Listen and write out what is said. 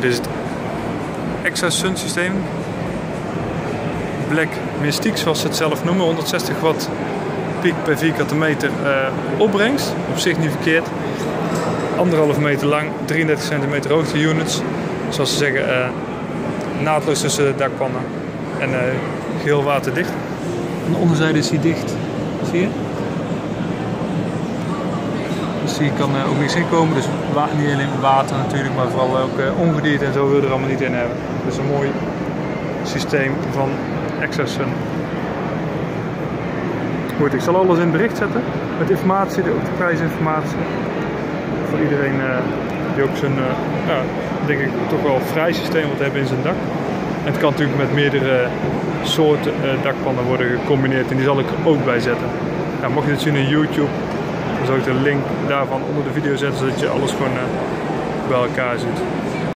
dit is het Extra Sun systeem. Black Mystique zoals ze het zelf noemen. 160 watt piek per vierkante meter uh, opbrengst. Op zich niet verkeerd. Anderhalve meter lang, 33 centimeter hoogte units. Zoals ze zeggen, uh, naadloos tussen de dakpannen. En uh, geheel waterdicht. Aan de onderzijde is hij dicht. Zie je? Hier kan ook niks in komen. Dus niet alleen water natuurlijk, maar vooral ook ongedierte en zo wil je er allemaal niet in hebben. Dus een mooi systeem van Exasun. Goed, ik zal alles in bericht zetten met informatie, ook de prijsinformatie. Voor iedereen uh, die ook zijn, denk ik, toch wel vrij systeem wat hebben in zijn dak. Het kan natuurlijk met meerdere soorten dakpannen worden gecombineerd en die zal ik ook bij zetten. Mocht je dit zien in YouTube, zal ik de link daarvan onder de video zetten zodat je alles gewoon bij elkaar ziet.